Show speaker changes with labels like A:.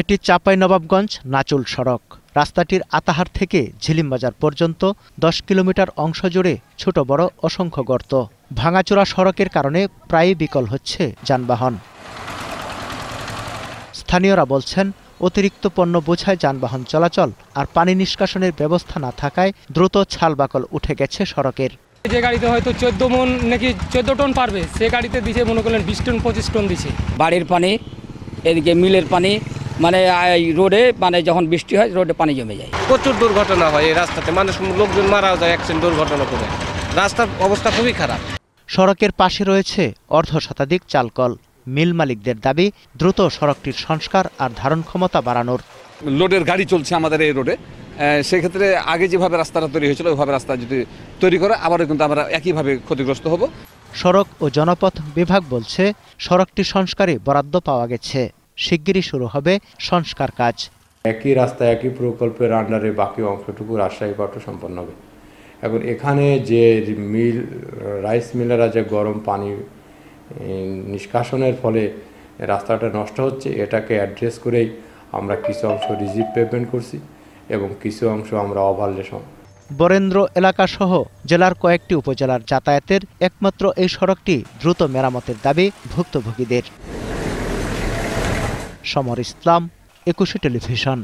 A: এটি চাঁপাইনবাবগঞ্জ নাচুল সড়ক। রাস্তাটির আতাহার থেকে ঝিলিমবাজার পর্যন্ত দশ কিলোমিটার অংশ জুড়ে ছোট বড় অসংখ্য গর্ত। ভাঙাচোরা সড়কের কারণে প্রায়ই বিকল হচ্ছে যানবাহন। স্থানীয়রা বলছেন অতিরিক্ত পণ্য বোঝায় যানবাহন চলাচল আর পানি নিষ্কাশনের ব্যবস্থা না থাকায় দ্রুত ছালবাকল উঠে গেছে সড়কের।
B: যে গাড়িতে হয়তো চোদ্দ মন নাকি চোদ্দ টন পারবে সে গাড়িতে দিছে মনে করলেন বিশ টন পঁচিশ টন দিছে।
C: বাড়ির পানি এদিকে মিলের পানি মানে এই রোডে মানে যখন বৃষ্টি হয় রোডে পানি জমে যায়।
D: প্রচুর দুর্ঘটনা হয় এই রাস্তাতে। মানুষ লোকজন মারাও যায় অ্যাক্সিডেন্ট দুর্ঘটনা করে। রাস্তার অবস্থা খুবই খারাপ।
A: সড়কের পাশে রয়েছে অর্ধ শতাধিক চালকল। মিল মালিকদের দাবি দ্রুত সড়কটির সংস্কার আর ধারণ ক্ষমতা বাড়ানোর।
E: লোডের গাড়ি চলছে আমাদের এই রোডে। সেক্ষেত্রে আগে যেভাবে রাস্তাটা তৈরি হয়েছিল ওইভাবে রাস্তা যদি তৈরি করে আবারও কিন্তু আমরা একইভাবে ক্ষতিগ্রস্ত হব।
A: সড়ক ও জনপথ বিভাগ বলছে সড়কটি সংস্কারে বরাদ্দ পাওয়া গেছে। শিগগিরই শুরু হবে সংস্কার কাজ।
F: একই রাস্তা একই প্রকল্পের আন্ডারে বাকি অংশটুকু রাজশাহী পাটু সম্পন্ন হবে। এখন এখানে যে মিল রাইস মিলেরা যে গরম পানি নিষ্কাশনের ফলে রাস্তাটা নষ্ট হচ্ছে এটাকে অ্যাড্রেস করেই আমরা কিছু অংশ রিজিভ পেমেন্ট করছি এবং কিছু অংশ আমরা ওভারলেশন
A: বরেন্দ্র এলাকাসহ জেলার কয়েকটি উপজেলার যাতায়াতের একমাত্র এই সড়কটি দ্রুত মেরামতের দাবি ভুক্তভোগীদের। সমর ইসলাম একুশে টেলিভিশন।